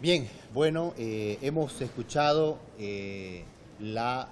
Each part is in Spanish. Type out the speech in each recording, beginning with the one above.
Bien, bueno, eh, hemos escuchado eh, la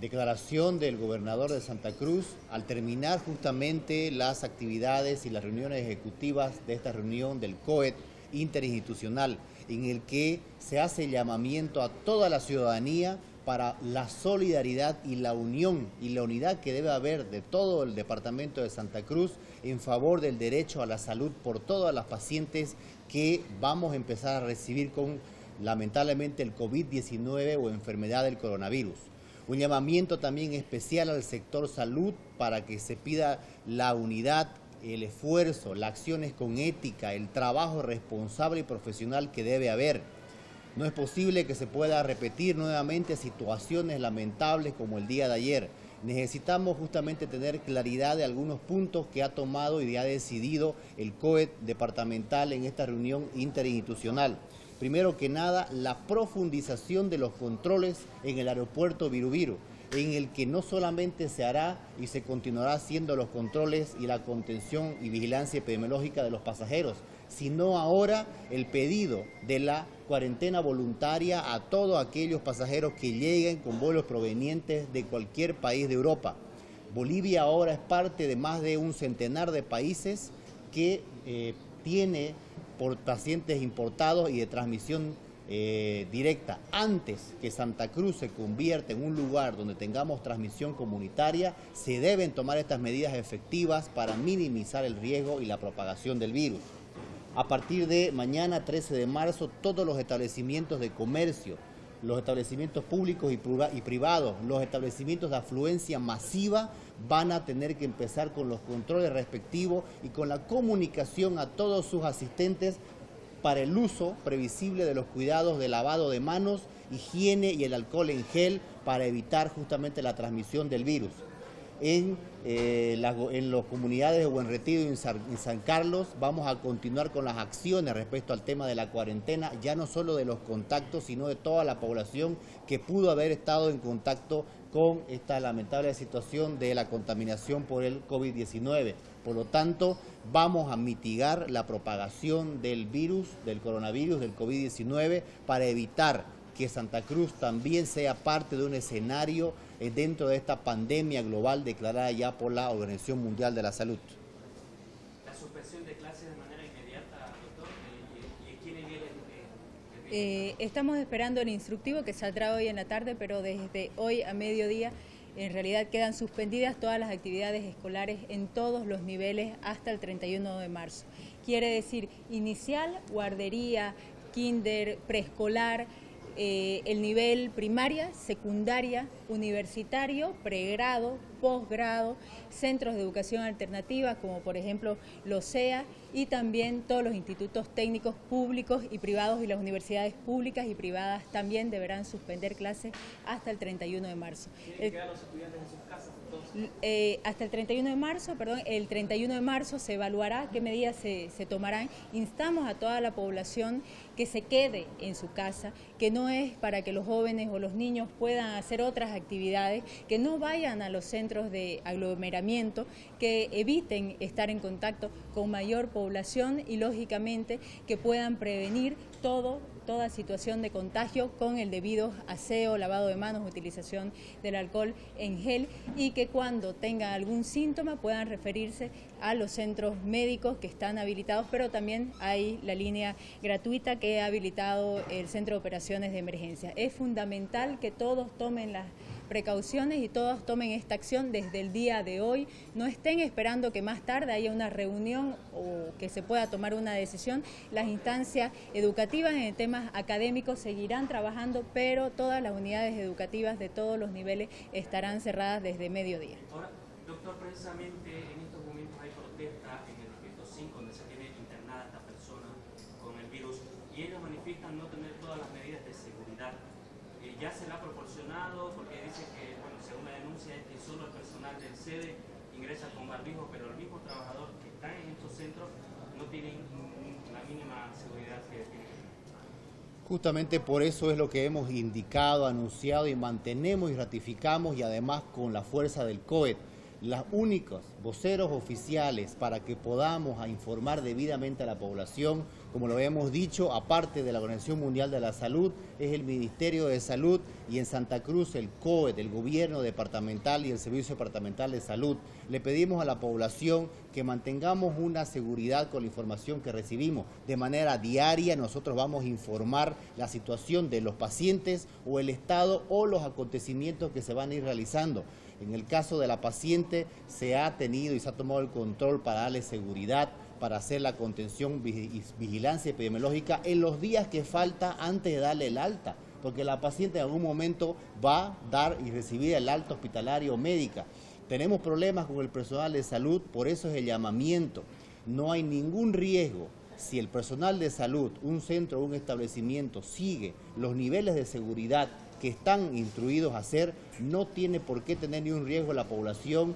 declaración del gobernador de Santa Cruz al terminar justamente las actividades y las reuniones ejecutivas de esta reunión del COET interinstitucional, en el que se hace llamamiento a toda la ciudadanía para la solidaridad y la unión y la unidad que debe haber de todo el departamento de Santa Cruz en favor del derecho a la salud por todas las pacientes que vamos a empezar a recibir con lamentablemente el COVID-19 o enfermedad del coronavirus. Un llamamiento también especial al sector salud para que se pida la unidad, el esfuerzo, las acciones con ética, el trabajo responsable y profesional que debe haber. No es posible que se pueda repetir nuevamente situaciones lamentables como el día de ayer. Necesitamos justamente tener claridad de algunos puntos que ha tomado y ha decidido el COET departamental en esta reunión interinstitucional. Primero que nada, la profundización de los controles en el aeropuerto Virubiru, en el que no solamente se hará y se continuará haciendo los controles y la contención y vigilancia epidemiológica de los pasajeros, sino ahora el pedido de la cuarentena voluntaria a todos aquellos pasajeros que lleguen con vuelos provenientes de cualquier país de Europa. Bolivia ahora es parte de más de un centenar de países que eh, tiene por pacientes importados y de transmisión eh, directa. Antes que Santa Cruz se convierta en un lugar donde tengamos transmisión comunitaria, se deben tomar estas medidas efectivas para minimizar el riesgo y la propagación del virus. A partir de mañana 13 de marzo, todos los establecimientos de comercio, los establecimientos públicos y privados, los establecimientos de afluencia masiva van a tener que empezar con los controles respectivos y con la comunicación a todos sus asistentes para el uso previsible de los cuidados de lavado de manos, higiene y el alcohol en gel para evitar justamente la transmisión del virus en, eh, las comunidades de Buen Retiro y en San, Carlos. Vamos a continuar con las acciones respecto al tema de la cuarentena, ya no solo de los contactos, sino de toda la población que pudo haber estado en contacto con esta lamentable situación de la contaminación por el COVID-19. Por lo tanto, vamos a mitigar la propagación del virus, del coronavirus, del COVID-19, para evitar que Santa Cruz también sea parte de un escenario eh, dentro de esta pandemia global declarada ya por la Organización Mundial de la Salud. La suspensión de clases de manera inmediata, doctor, ¿y quiénes vienen? Eh, estamos esperando el instructivo que saldrá hoy en la tarde, pero desde hoy a mediodía en realidad quedan suspendidas todas las actividades escolares en todos los niveles hasta el 31 de marzo. Quiere decir inicial, guardería, kinder, preescolar, eh, el nivel primaria, secundaria, universitario, pregrado, posgrado, centros de educación alternativa como por ejemplo los CEA y también todos los institutos técnicos públicos y privados y las universidades públicas y privadas también deberán suspender clases hasta el 31 de marzo. ¿Tienen que los estudiantes en sus casas? Eh, hasta el 31 de marzo, perdón, el 31 de marzo se evaluará qué medidas se, se, tomarán. Instamos a toda la población que se quede en su casa, que no es para que los jóvenes o los niños puedan hacer otras actividades, que no vayan a los centros de aglomeramiento, que eviten estar en contacto con mayor población y lógicamente que puedan prevenir todo toda situación de contagio con el debido aseo, lavado de manos, utilización del alcohol en gel y que cuando tengan algún síntoma puedan referirse a los centros médicos que están habilitados, pero también hay la línea gratuita que ha habilitado el Centro de Operaciones de Emergencia. Es fundamental que todos tomen las precauciones y todos tomen esta acción desde el día de hoy. No estén esperando que más tarde haya una reunión o que se pueda tomar una decisión. Las instancias educativas en temas académicos seguirán trabajando, pero todas las unidades educativas de todos los niveles estarán cerradas desde mediodía. Ahora, doctor, precisamente en estos momentos hay protesta en el distrito 5 donde se tiene internada esta persona con el virus y ellos manifiestan no tener todas las medidas de seguridad. Eh, ya se le ha proporcionado porque dice que, bueno, según la denuncia es que solo el personal del sede ingresa con barbijo, pero el mismo trabajador que está en estos centros no tiene la mínima seguridad que tiene. Justamente por eso es lo que hemos indicado, anunciado y mantenemos y ratificamos y además con la fuerza del COET Los únicos voceros oficiales para que podamos informar debidamente a la población, como lo hemos dicho, aparte de la Organización Mundial de la Salud, es el Ministerio de Salud y en Santa Cruz el COE del Gobierno Departamental y el Servicio Departamental de Salud. Le pedimos a la población que mantengamos una seguridad con la información que recibimos. De manera diaria nosotros vamos a informar la situación de los pacientes o el estado o los acontecimientos que se van a ir realizando. En el caso de la paciente se ha tenido y se ha tomado el control para darle seguridad, para hacer la contención y vigilancia epidemiológica en los días que falta antes de darle el alta, porque la paciente en algún momento va a dar y recibir el alta hospitalario o médica. Tenemos problemas con el personal de salud, por eso es el llamamiento. No hay ningún riesgo si el personal de salud, un centro o un establecimiento sigue los niveles de seguridad que están instruidos a hacer, no tiene por qué tener ni un riesgo la población,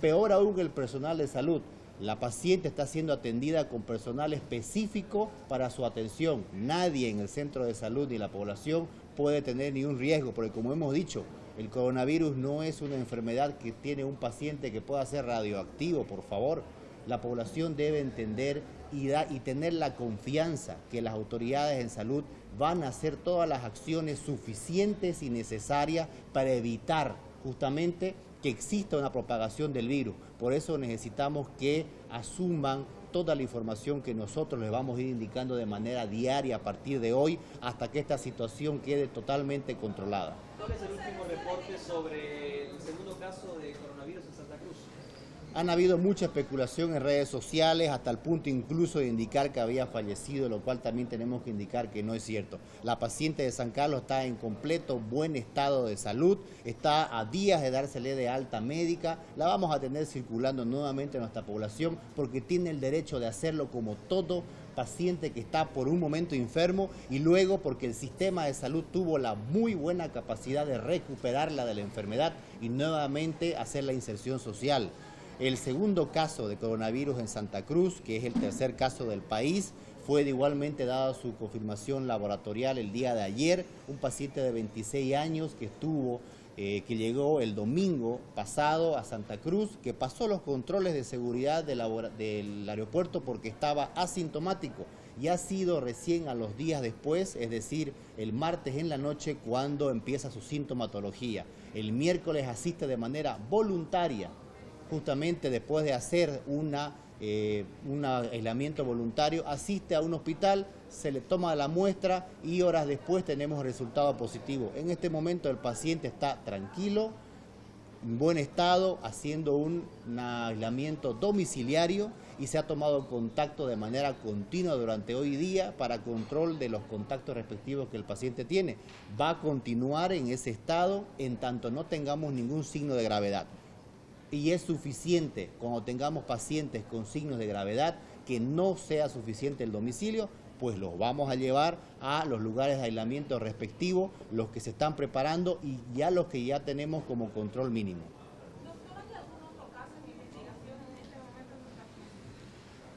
peor aún el personal de salud. La paciente está siendo atendida con personal específico para su atención. Nadie en el centro de salud ni la población puede tener ni un riesgo, porque como hemos dicho, el coronavirus no es una enfermedad que tiene un paciente que pueda ser radioactivo, por favor. La población debe entender y, tener la confianza que las autoridades en salud van a hacer todas las acciones suficientes y necesarias para evitar justamente que exista una propagación del virus. Por eso necesitamos que asuman toda la información que nosotros les vamos a ir indicando de manera diaria a partir de hoy hasta que esta situación quede totalmente controlada. ¿Cuál es el último reporte sobre el segundo caso de coronavirus en Santa Cruz? Han habido mucha especulación en redes sociales hasta el punto incluso de indicar que había fallecido, lo cual también tenemos que indicar que no es cierto. La paciente de San Carlos está en completo buen estado de salud, está a días de dársele de alta médica, la vamos a tener circulando nuevamente en nuestra población porque tiene el derecho de hacerlo como todo paciente que está por un momento enfermo y luego porque el sistema de salud tuvo la muy buena capacidad de recuperarla de la enfermedad y nuevamente hacer la inserción social. El segundo caso de coronavirus en Santa Cruz, que es el tercer caso del país, fue igualmente dada su confirmación laboratorial el día de ayer, un paciente de 26 años que estuvo eh, que llegó el domingo pasado a Santa Cruz, que pasó los controles de seguridad del aeropuerto porque estaba asintomático y ha sido recién a los días después, es decir, el martes en la noche cuando empieza su sintomatología. El miércoles asiste de manera voluntaria justamente después de hacer una, eh, un aislamiento voluntario, asiste a un hospital, se le toma la muestra y horas después tenemos resultado positivo. En este momento el paciente está tranquilo, en buen estado, haciendo un, aislamiento domiciliario y se ha tomado contacto de manera continua durante hoy día para control de los contactos respectivos que el paciente tiene. Va a continuar en ese estado en tanto no tengamos ningún signo de gravedad y es suficiente cuando tengamos pacientes con signos de gravedad que no sea suficiente el domicilio, pues los vamos a llevar a los lugares de aislamiento respectivos, los que se están preparando y ya los que ya tenemos como control mínimo.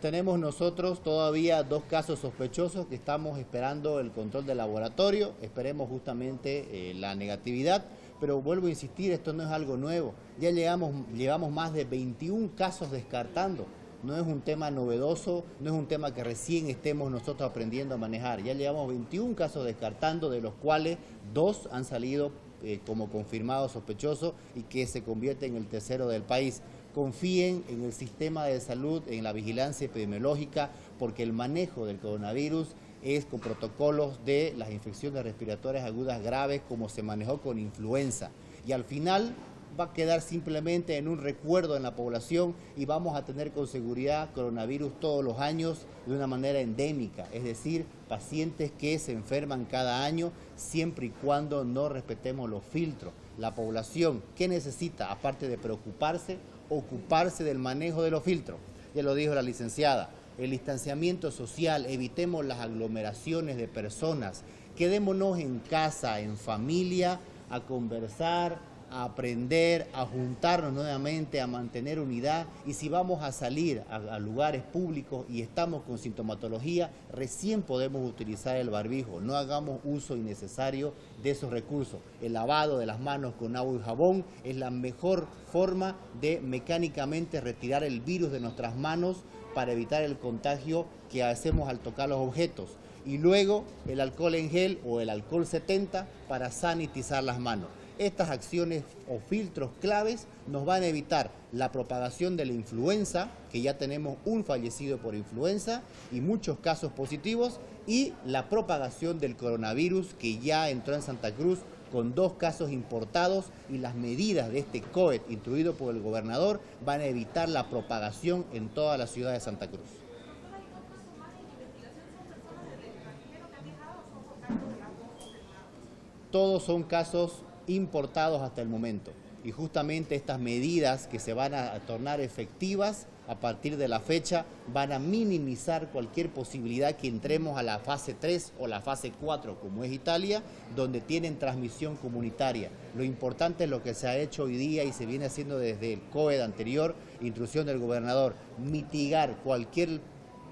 Tenemos nosotros todavía dos casos sospechosos que estamos esperando el control del laboratorio, esperemos justamente eh, la negatividad pero vuelvo a insistir, esto no es algo nuevo. Ya llevamos, llevamos más de 21 casos descartando. No es un tema novedoso, no es un tema que recién estemos nosotros aprendiendo a manejar. Ya llevamos 21 casos descartando, de los cuales dos han salido eh, como confirmados sospechosos y que se convierte en el tercero del país. Confíen en el sistema de salud, en la vigilancia epidemiológica, porque el manejo del coronavirus es con protocolos de las infecciones respiratorias agudas graves como se manejó con influenza. Y al final va a quedar simplemente en un recuerdo en la población y vamos a tener con seguridad coronavirus todos los años de una manera endémica, es decir, pacientes que se enferman cada año siempre y cuando no respetemos los filtros. La población, ¿qué necesita? Aparte de preocuparse, ocuparse del manejo de los filtros. Ya lo dijo la licenciada, el distanciamiento social, evitemos las aglomeraciones de personas, quedémonos en casa, en familia, a conversar, a aprender, a juntarnos nuevamente, a mantener unidad y si vamos a salir a, a, lugares públicos y estamos con sintomatología, recién podemos utilizar el barbijo. No hagamos uso innecesario de esos recursos. El lavado de las manos con agua y jabón es la mejor forma de mecánicamente retirar el virus de nuestras manos para evitar el contagio que hacemos al tocar los objetos. Y luego el alcohol en gel o el alcohol 70 para sanitizar las manos. Estas acciones o filtros claves nos van a evitar la propagación de la influenza, que ya tenemos un fallecido por influenza y muchos casos positivos, y la propagación del coronavirus que ya entró en Santa Cruz con dos casos importados y las medidas de este COET instruido por el gobernador van a evitar la propagación en toda la ciudad de Santa Cruz. Todos son casos importados hasta el momento y justamente estas medidas que se van a tornar efectivas a partir de la fecha van a minimizar cualquier posibilidad que entremos a la fase 3 o la fase 4 como es Italia, donde tienen transmisión comunitaria. Lo importante es lo que se ha hecho hoy día y se viene haciendo desde el COED anterior, instrucción del gobernador, mitigar cualquier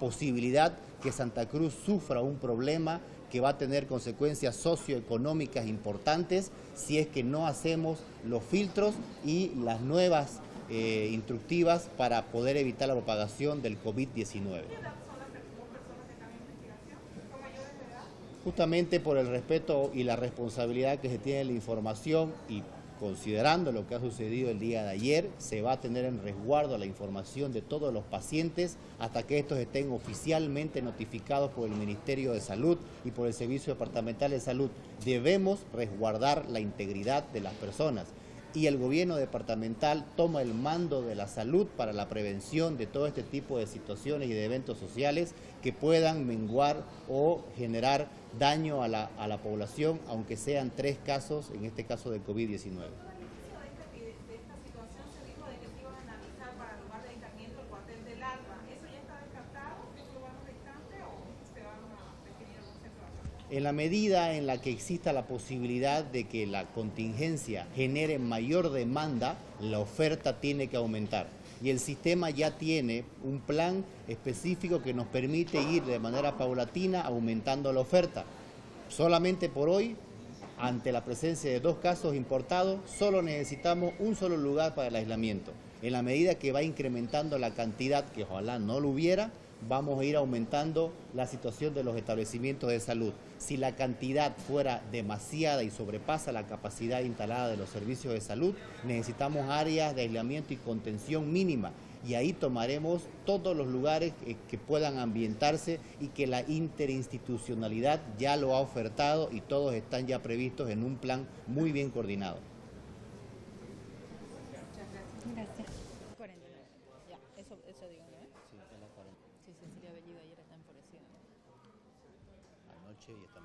posibilidad que Santa Cruz sufra un problema que va a tener consecuencias socioeconómicas importantes si es que no hacemos los filtros y las nuevas eh, instructivas para poder evitar la propagación del COVID-19. Justamente por el respeto y la responsabilidad que se tiene en la información y considerando lo que ha sucedido el día de ayer, se va a tener en resguardo la información de todos los pacientes hasta que estos estén oficialmente notificados por el Ministerio de Salud y por el Servicio Departamental de Salud. Debemos resguardar la integridad de las personas y el gobierno departamental toma el mando de la salud para la prevención de todo este tipo de situaciones y de eventos sociales que puedan menguar o generar daño a la, a la población, aunque sean tres casos, en este caso de COVID-19. En la medida en la que exista la posibilidad de que la contingencia genere mayor demanda, la oferta tiene que aumentar. Y el sistema ya tiene un plan específico que nos permite ir de manera paulatina aumentando la oferta. Solamente por hoy, ante la presencia de dos casos importados, solo necesitamos un solo lugar para el aislamiento. En la medida que va incrementando la cantidad, que ojalá no lo hubiera, vamos a ir aumentando la situación de los establecimientos de salud. Si la cantidad fuera demasiada y sobrepasa la capacidad instalada de los servicios de salud, necesitamos áreas de aislamiento y contención mínima y ahí tomaremos todos los lugares que, puedan ambientarse y que la interinstitucionalidad ya lo ha ofertado y todos están ya previstos en un plan muy bien coordinado. Gracias. 49. Ya, eso, eso digo, ¿no? Sí, está la 40. Sí, Cecilia Bellido ayer está enfurecida. Anoche y esta